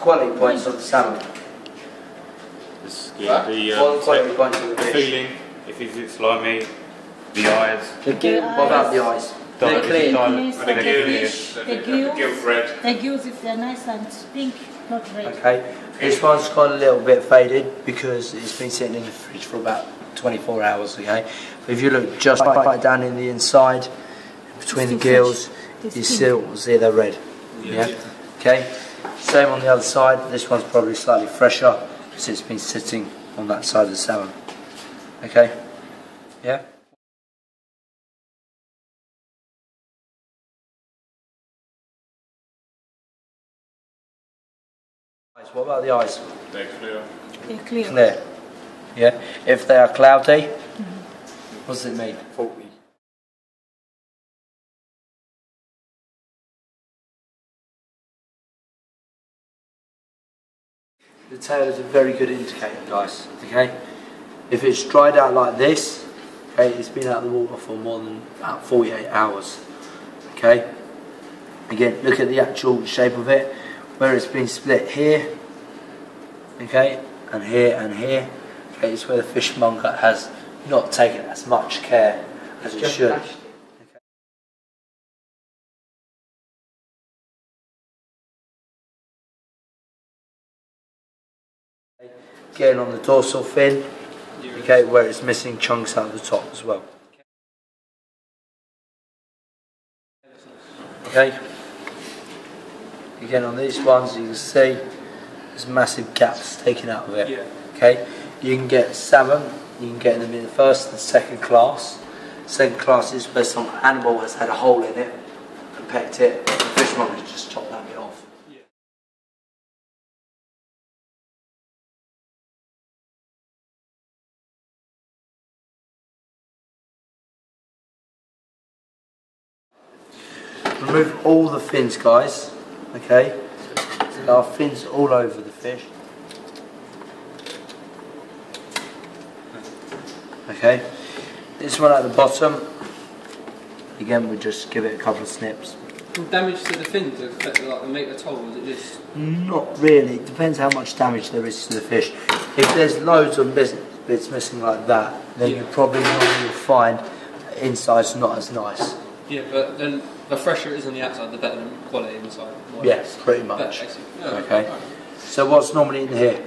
quality points of the salmon. It's, yeah, the What are um, the quality points of the fish? feeling, if it's, it's like me, the eyes, The gill, what about the eyes? They're Diet- clear. diet- Yes, they're the clear. fish, the gills, red. the gills if they're nice and pink, not red. Okay, this one's gone a little bit faded because it's been sitting in the fridge for about 24 hours, okay? But if you look just right, right down in the inside, between the gills, fresh. It's you still see they're red. Yeah? Okay, same on the other side, this one's probably slightly fresher because it's been sitting on that side of the salmon. Okay? Yeah? Eyes, What about the eyes? They're clear. They're clear. Clear. Yeah. If they are cloudy, mm-hmm. what does it mean? faulty. The tail is a very good indicator, guys. Okay. If it's dried out like this, okay, it's been out of the water for more than about 48 hours. Okay. Again, look at the actual shape of it, where it's been split here. Okay, and here and here. Okay, it's where the fishmonger has not taken as much care as it should. Again on the dorsal fin, okay, where it's missing chunks out of the top as well. Okay. Again on these ones you can see there's massive gaps taken out of it. Yeah. Okay. You can get salmon, you can get them in the first and second class. Second class is where some animal has had a hole in it and pecked it. The fishmonger just chopped Remove all the fins, guys. Okay. There are fins all over the fish. Okay. This one at the bottom. Again, we just give it a couple of snips. Will damage to the fins affect like the make the toll? Is it just Not really. It depends how much damage there is to the fish. If there's loads of bits, bits missing like that, then Yeah. you probably will find inside's not as nice. yeah? But then the fresher it is on the outside, the better the quality inside. More Yes, pretty less. Better, much. basically. Yeah, Okay. alright. So what's normally in here?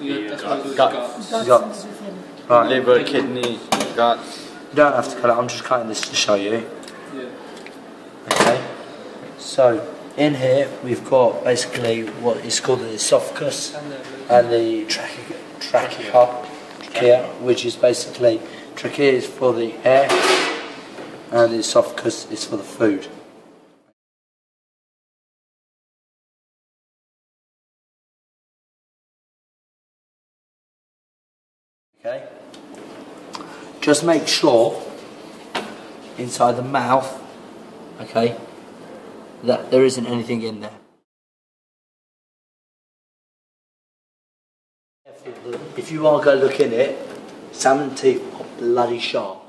Yeah, that's what I do. Guts. Guts. Guts got- Right. Liver, kidney, guts. You don't have to cut it. I'm just cutting this to show you. Yeah. Okay. So in here we've got basically what is called the esophagus And the and the trachea, trachea, trachea, which is basically trachea is for the air and the because it's for the food. Okay. Just make sure inside the mouth, okay, that there isn't anything in there. If you are going to look in it, salmon teeth are bloody sharp.